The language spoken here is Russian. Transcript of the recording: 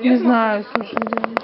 Не знаю, слушай, делать.